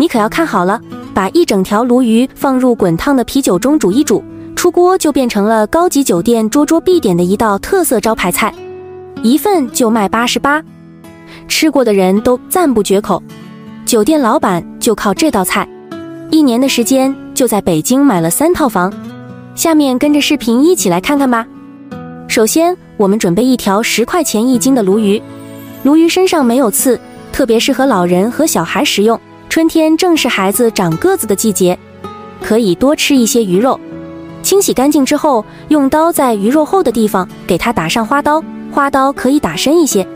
你可要看好了，把一整条鲈鱼放入滚烫的啤酒中煮一煮，出锅就变成了高级酒店桌桌必点的一道特色招牌菜，一份就卖八十八，吃过的人都赞不绝口。酒店老板就靠这道菜，一年的时间就在北京买了三套房。下面跟着视频一起来看看吧。首先，我们准备一条十块钱一斤的鲈鱼，鲈鱼身上没有刺，特别适合老人和小孩食用。春天正是孩子长个子的季节，可以多吃一些鱼肉。清洗干净之后，用刀在鱼肉厚的地方给它打上花刀，花刀可以打深一些。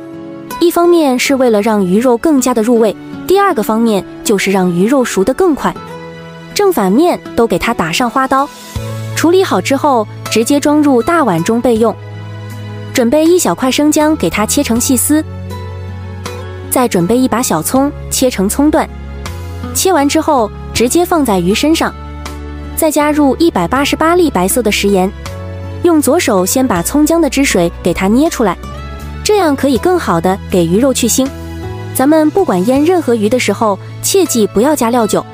一方面是为了让鱼肉更加的入味，第二个方面就是让鱼肉熟得更快。正反面都给它打上花刀。处理好之后，直接装入大碗中备用。准备一小块生姜，给它切成细丝。再准备一把小葱，切成葱段。切完之后，直接放在鱼身上，再加入一百八十八粒白色的食盐，用左手先把葱姜的汁水给它捏出来，这样可以更好的给鱼肉去腥。咱们不管腌任何鱼的时候，切记不要加料酒，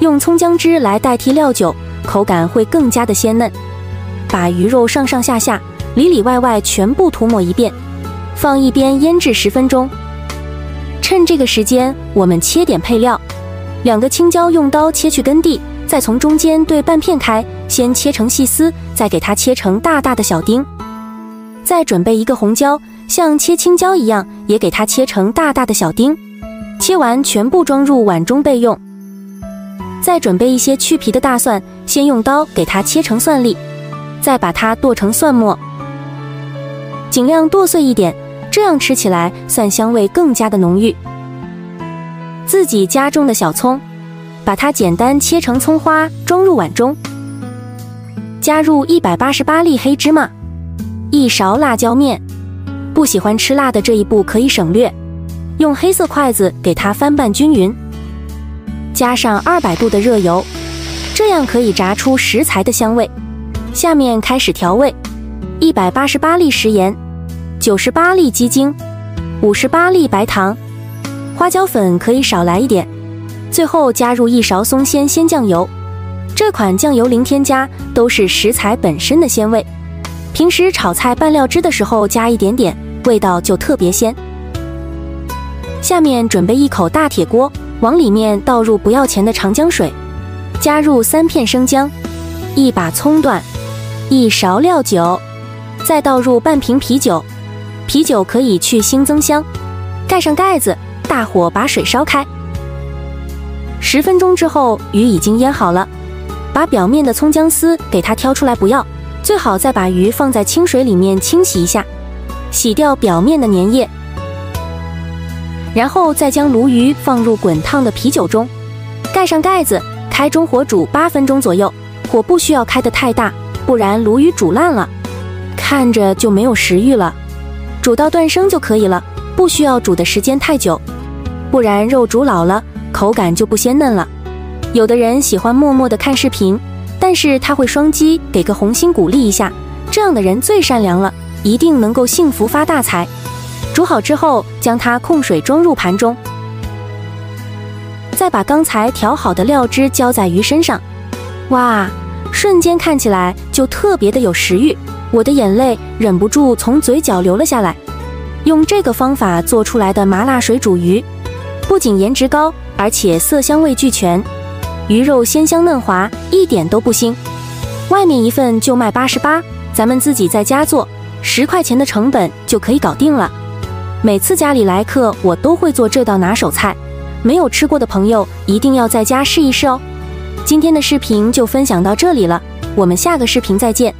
用葱姜汁来代替料酒，口感会更加的鲜嫩。把鱼肉上上下下、里里外外全部涂抹一遍，放一边腌制十分钟。趁这个时间，我们切点配料。两个青椒用刀切去根蒂，再从中间对半片开，先切成细丝，再给它切成大大的小丁。再准备一个红椒，像切青椒一样，也给它切成大大的小丁。切完全部装入碗中备用。再准备一些去皮的大蒜，先用刀给它切成蒜粒，再把它剁成蒜末，尽量剁碎一点，这样吃起来蒜香味更加的浓郁。自己家种的小葱，把它简单切成葱花，装入碗中。加入一百八十八粒黑芝麻，一勺辣椒面。不喜欢吃辣的这一步可以省略，用黑色筷子给它翻拌均匀。加上二百度的热油，这样可以炸出食材的香味。下面开始调味：一百八十八粒食盐，九十八粒鸡精，五十八粒白糖。花椒粉可以少来一点，最后加入一勺松鲜鲜酱油。这款酱油零添加，都是食材本身的鲜味。平时炒菜拌料汁的时候加一点点，味道就特别鲜。下面准备一口大铁锅，往里面倒入不要钱的长江水，加入三片生姜，一把葱段，一勺料酒，再倒入半瓶啤酒。啤酒可以去腥增香。盖上盖子。大火把水烧开，十分钟之后，鱼已经腌好了。把表面的葱姜丝给它挑出来，不要，最好再把鱼放在清水里面清洗一下，洗掉表面的粘液。然后再将鲈鱼放入滚烫的啤酒中，盖上盖子，开中火煮八分钟左右，火不需要开得太大，不然鲈鱼煮烂了，看着就没有食欲了。煮到断生就可以了，不需要煮的时间太久。不然肉煮老了，口感就不鲜嫩了。有的人喜欢默默的看视频，但是他会双击给个红心鼓励一下，这样的人最善良了，一定能够幸福发大财。煮好之后，将它控水装入盘中，再把刚才调好的料汁浇在鱼身上，哇，瞬间看起来就特别的有食欲，我的眼泪忍不住从嘴角流了下来。用这个方法做出来的麻辣水煮鱼。不仅颜值高，而且色香味俱全，鱼肉鲜香嫩滑，一点都不腥。外面一份就卖八十八，咱们自己在家做，十块钱的成本就可以搞定了。每次家里来客，我都会做这道拿手菜，没有吃过的朋友一定要在家试一试哦。今天的视频就分享到这里了，我们下个视频再见。